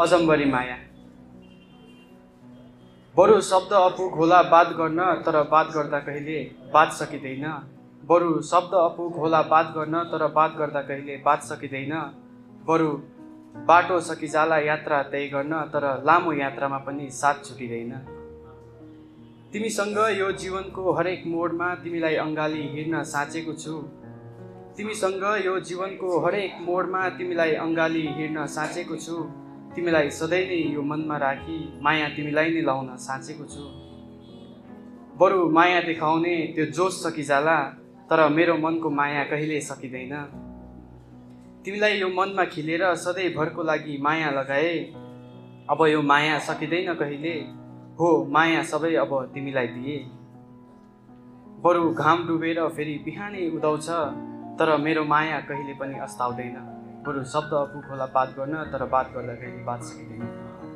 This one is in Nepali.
अजम्बरी माया। बरु शब्द अपुग होला बात गर्न तर बात गर्दा कहिले बात सकिँदैन। बरु शब्द अपुग होला बात गर्न तर बात गर्दा कहिले बात सकिँदैन। बरु बाटो सकिजाला यात्रा तय गर्न तर लामो यात्रामा पनि साथ छुटिँदैन। तिमीसँग यो जीवनको हरेक मोडमा तिमीलाई अँगाली हिँड्न साँचेको छु। तिमीसँग यो जीवनको हरेक मोडमा तिमीलाई अँगाली हिँड्न साँचेको छु। तिमीलाई सधैँ नै यो मनमा राखी माया तिमीलाई नै लाउन साँचेको छु। बरु माया देखाउने त्यो जोस सकिजाला तर मेरो मनको माया कहिले सकिँदैन। तिमीलाई यो मनमा खिलेर सधैँभरको लागि माया लगाए। अब यो माया सकिँदैन कहिले। हो माया सबै अब तिमीलाई दिए। बरु घाम डुबेर फेरि बिहानै उदाउँछ तर मेरो माया कहिले पनि अस्ताउँदैन। बरु शब्द अपुग होला बात गर्न तर बात गर्दा कहिले बात सकिँदैन।